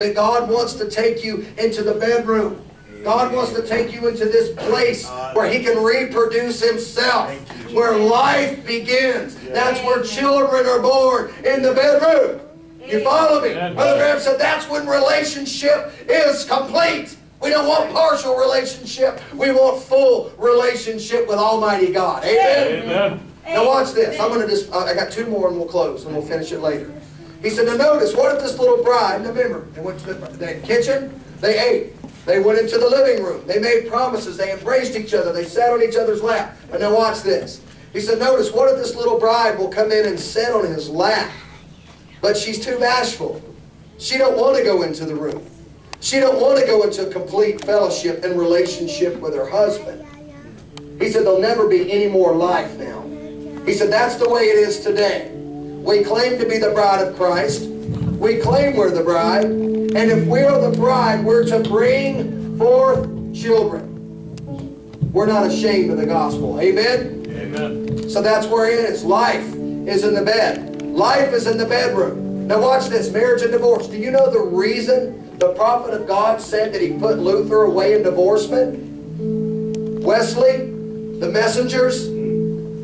that God wants to take you into the bedroom. God wants to take you into this place where He can reproduce Himself, where life begins. That's where children are born in the bedroom. You follow me? Brother Branham said that's when relationship is complete. We don't want partial relationship. We want full relationship with Almighty God. Amen? Amen. Now watch this. I'm going to just, uh, I got two more and we'll close and we'll finish it later. He said, now notice, what if this little bride, remember, they went to the, the kitchen, they ate. They went into the living room. They made promises. They embraced each other. They sat on each other's lap. And now watch this. He said, notice, what if this little bride will come in and sit on his lap? But she's too bashful. She don't want to go into the room. She don't want to go into a complete fellowship and relationship with her husband. He said, there'll never be any more life now. He said, that's the way it is today. We claim to be the bride of Christ. We claim we're the bride. And if we're the bride, we're to bring forth children. We're not ashamed of the gospel. Amen? Amen. So that's where it is. Life is in the bed. Life is in the bedroom. Now watch this, marriage and divorce. Do you know the reason the prophet of God said that he put Luther away in divorcement? Wesley, the messengers.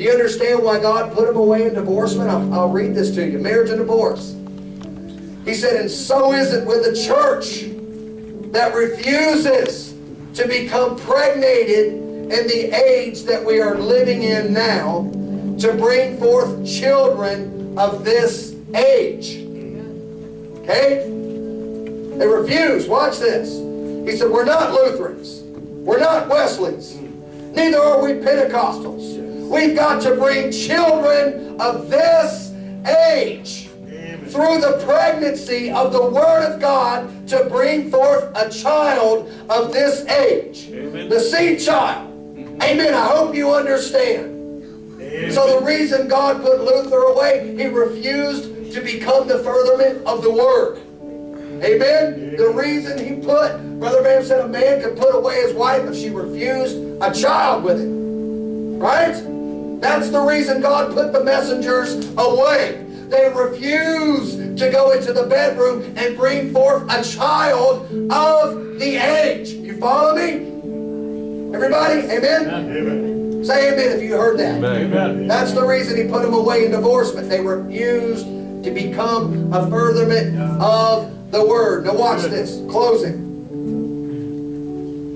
Do you understand why God put him away in divorcement? I'll, I'll read this to you. Marriage and divorce. He said, and so is it with the church that refuses to become pregnated in the age that we are living in now to bring forth children of this age. Okay? They refuse. Watch this. He said, We're not Lutherans. We're not Wesleys. Neither are we Pentecostals. We've got to bring children of this age through the pregnancy of the Word of God to bring forth a child of this age. Amen. The seed child. Amen. I hope you understand. So the reason God put Luther away, he refused to become the furtherment of the Word. Amen. The reason he put, Brother Branham said a man could put away his wife if she refused a child with him. Right? That's the reason God put the messengers away. They refused to go into the bedroom and bring forth a child of the age. You follow me? Everybody? Amen? Amen. Say amen if you heard that. Amen. That's the reason he put them away in divorcement. They refused to become a furtherment of the word. Now watch this. Closing.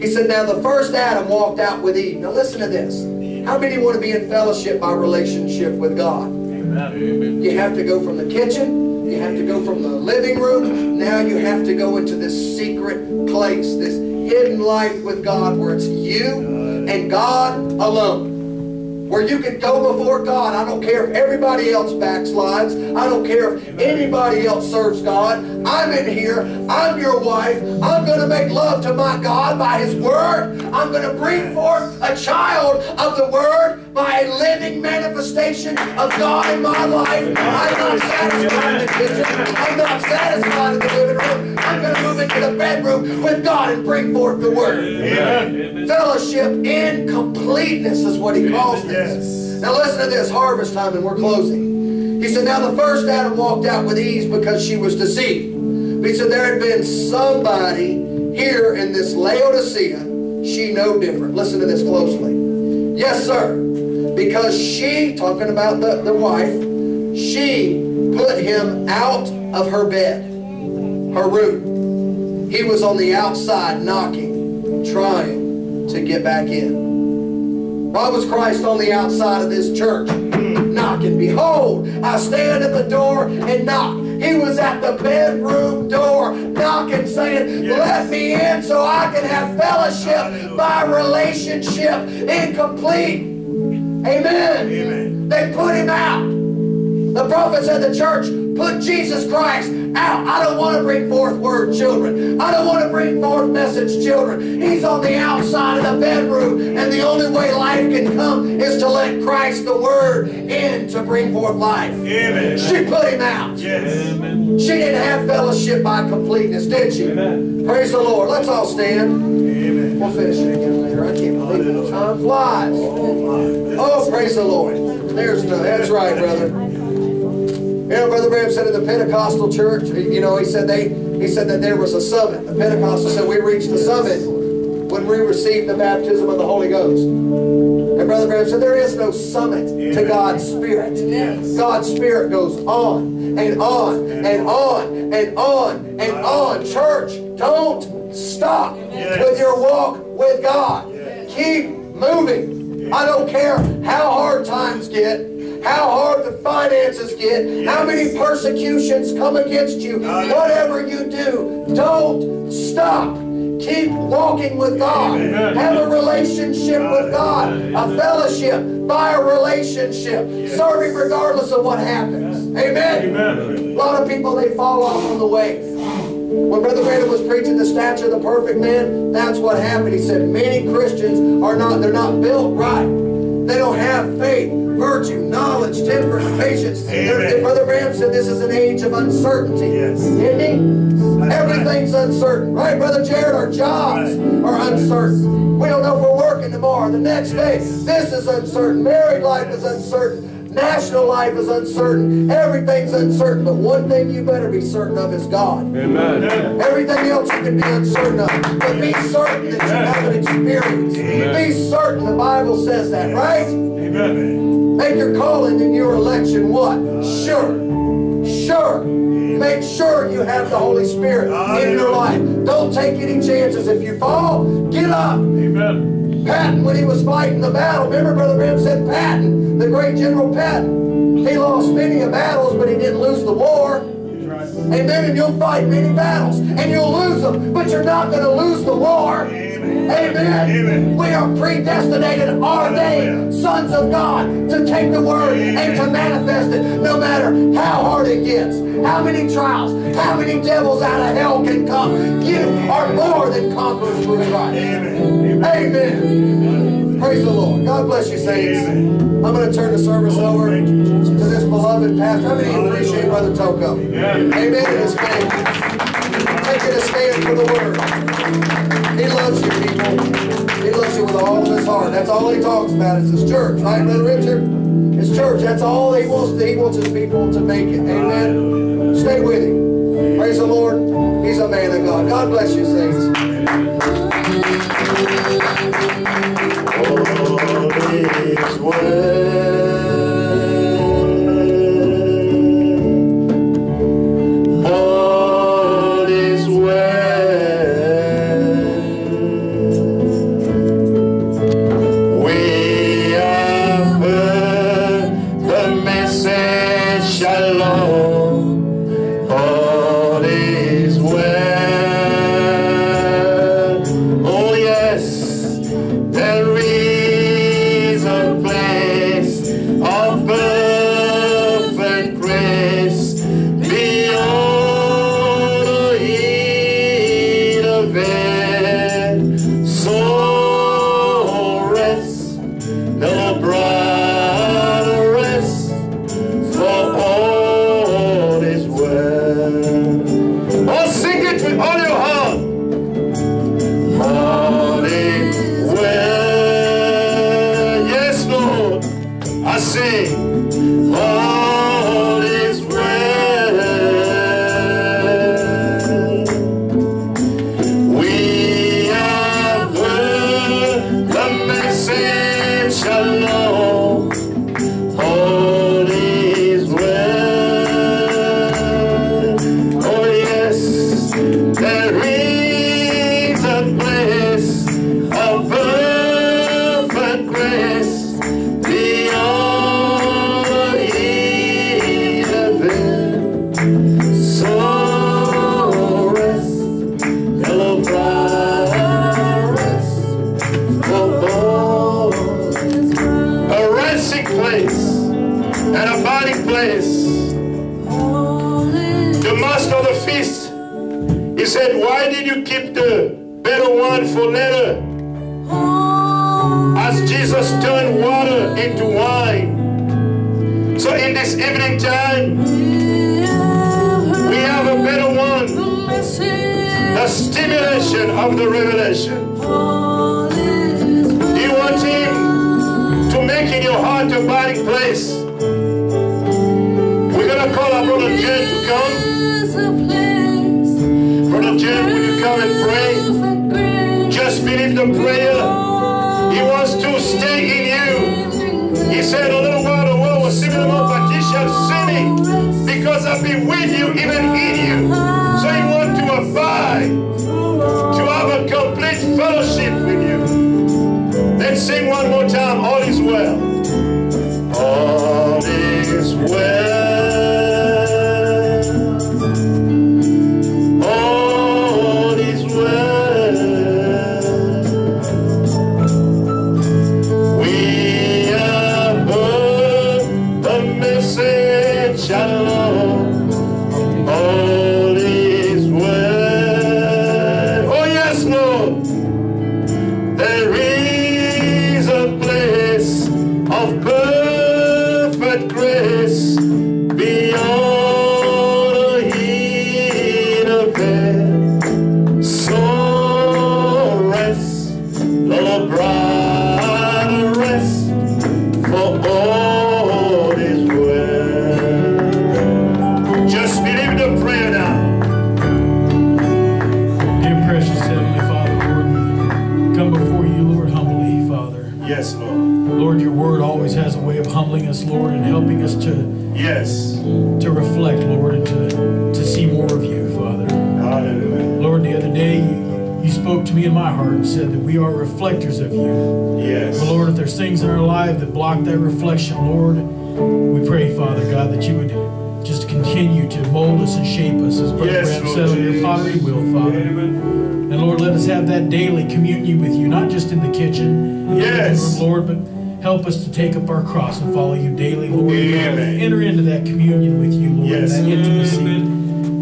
He said, Now the first Adam walked out with Eve. Now listen to this. How many want to be in fellowship by relationship with God? Amen. You have to go from the kitchen. You have to go from the living room. Now you have to go into this secret place, this hidden life with God where it's you and God alone. Where you can go before God. I don't care if everybody else backslides. I don't care if anybody else serves God. I'm in here. I'm your wife. I'm going to make love to my God by His Word. I'm going to bring forth a child of the Word by a living manifestation of God in my life. I'm not satisfied in the kitchen. I'm not satisfied in the living room. I'm going to move into the bedroom with God and bring forth the Word. Amen. Fellowship in completeness is what he calls this. Now listen to this, harvest time, and we're closing. He said, Now the first Adam walked out with Eve because she was deceived. He said, There had been somebody here in this Laodicea, she no different. Listen to this closely. Yes, sir. Because she, talking about the, the wife, she put him out of her bed, her room. He was on the outside knocking, trying to get back in. Why was Christ on the outside of this church? Knocking. Behold, I stand at the door and knock. He was at the bedroom door knocking, saying, Let me in so I can have fellowship by relationship incomplete. Amen. Amen. They put him out. The prophet said the church put Jesus Christ out. I don't want to bring forth word children. I don't want to bring forth message children. He's on the outside of the bedroom, and the only way life can come is to let Christ, the Word, in to bring forth life. Amen. She put him out. Yes. She didn't have fellowship by completeness, did she? Amen. Praise the Lord. Let's all stand. Amen. We'll finish it again later. I can't believe it. Time flies. Oh, oh, praise the Lord. There's no, that's right, brother. You know, Brother Branham said in the Pentecostal church, you know, he said they He said that there was a summit. The Pentecostals said we reached the summit when we received the baptism of the Holy Ghost. And Brother Branham said there is no summit to God's Spirit. God's Spirit goes on and on and on and on and on. Church, don't stop with your walk with God. Keep moving. I don't care how hard times get, how hard the finances get, how many persecutions come against you. Whatever you do, don't stop. Keep walking with God. Amen. Have a relationship with God. A fellowship by a relationship. Serving regardless of what happens. Amen. Amen. A lot of people, they fall off on the way. When Brother Branham was preaching the stature of the perfect man, that's what happened. He said many Christians are not, they're not built right. They don't have faith, virtue, knowledge, temperance, patience. They're- Amen. Brother Branham said this is an age of uncertainty. Yes. Isn't he? That's Everything's uncertain. Right, Brother Jared? Our jobs are uncertain. We don't know if we're working tomorrow, the next day. This is uncertain. Married life is uncertain. National life is uncertain. Everything's uncertain. But one thing you better be certain of is God. Amen. Everything else you can be uncertain of. But be certain that you have an experience. Be certain the Bible says that, right? Amen. Make your calling and your election what? Sure. Sure. Make sure you have the Holy Spirit in your life. Don't take any chances. If you fall, get up. Amen. Patton, when he was fighting the battle, remember Brother Branham said Patton, the great General Patton, he lost many battles, but he didn't lose the war. Amen. And you'll fight many battles, and you'll lose them, but you're not going to lose. Amen. Amen. We are predestinated, are they, sons of God, to take the word and to manifest it, no matter how hard it gets, how many trials, how many devils out of hell can come. You are more than conquerors through Christ. Amen. Amen. Praise the Lord. God bless you, saints. Amen. I'm going to turn the service over to this beloved pastor. How many appreciate Brother Toko? Amen. Amen. And his family. Taking a stand for the word. That's all he talks about is his church, right, Brother Richard? His church. That's all he wants. He wants his people to make it. Amen. Stay with him. Praise the Lord. He's a man of God. God bless you, saints. Message. Place and a abiding place. The master of the feast, he said, Why did you keep the better one for later? As Jesus turned water into wine. So in this evening time, we have a better one. The stimulation of the revelation. To make in your heart a abiding place? We're gonna call our brother Jay to come. now and pray. Just believe the prayer. He wants to stay in you. He said a little while the world was singing about, but ye shall see me because I'll be with you, even in you. So he wants to abide, to have a complete fellowship with you. Let's sing one more perfect Yes. to reflect, Lord, and to, to see more of you, Father. Hallelujah. Lord, the other day you, you spoke to me in my heart and said that we are reflectors of you. Yes. But Lord, if there's things in our life that block that reflection, Lord, we pray, Father God, that you would just continue to mold us and shape us as Brother Yes, Brad said on your pottery wheel, Father. And Lord, let us have that daily communion with you, not just in the kitchen, Yes. Lord, but help us to take up our cross and follow you daily, Lord. Amen. Enter into that communion with you, Lord, Yes. that intimacy,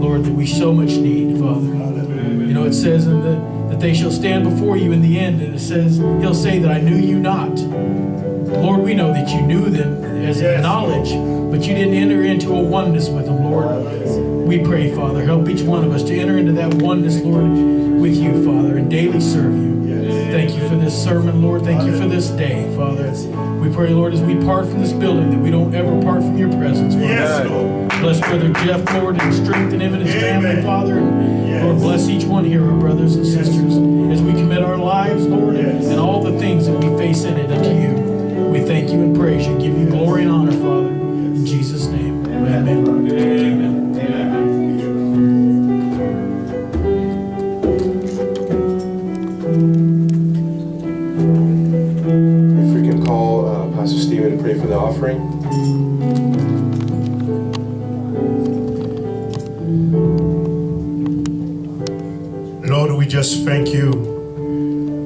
Lord, that we so much need, Father. You know, it says in the, that they shall stand before you in the end, and it says, He'll say that I knew you not. Lord, we know that you knew them as Yes. knowledge, but you didn't enter into a oneness with them, Lord. We pray, Father, help each one of us to enter into that oneness, Lord, with you, Father, and daily serve you. Thank you for this sermon, Lord. Thank you for this day, Father. We pray, Lord, as we part from this building, that we don't ever part from your presence, Father. Yes, Lord. Bless Brother Jeff, Lord, and strengthen him and his family, Father. And Yes. Lord, bless each one here, our brothers and sisters, as we commit our lives, Lord, and- Yes. and all the things that we face in it unto you. We thank you and praise you, give you glory and honor, Father. In Jesus' name, amen. Amen. Offering. Lord, we just thank you.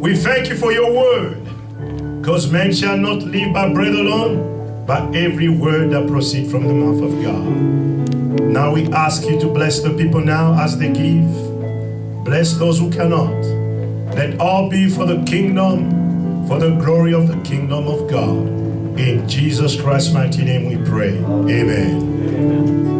We thank you for your word. Because man shall not live by bread alone, but every word that proceeds from the mouth of God. Now we ask you to bless the people now as they give. Bless those who cannot. Let all be for the kingdom, for the glory of the kingdom of God. In Jesus Christ's mighty name we pray. Amen. Oh,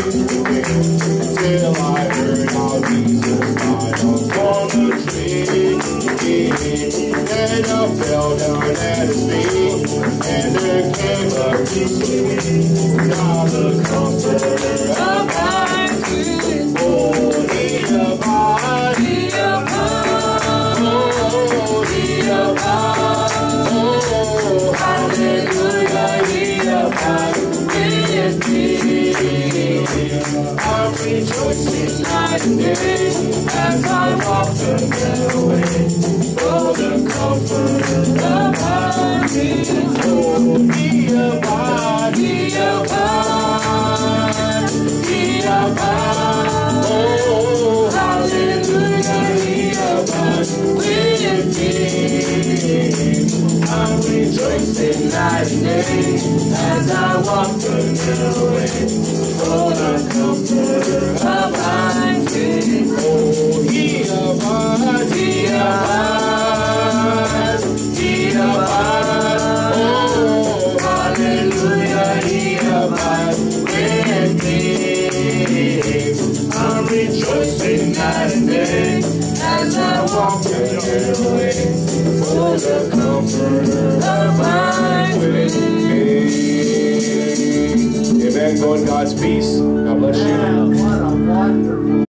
I rejoice in night and day as I walk the way. The comfort of abide, abide, abide. Oh, hallelujah, abide with me. I rejoice in as I walk the way. Lord, our comforter.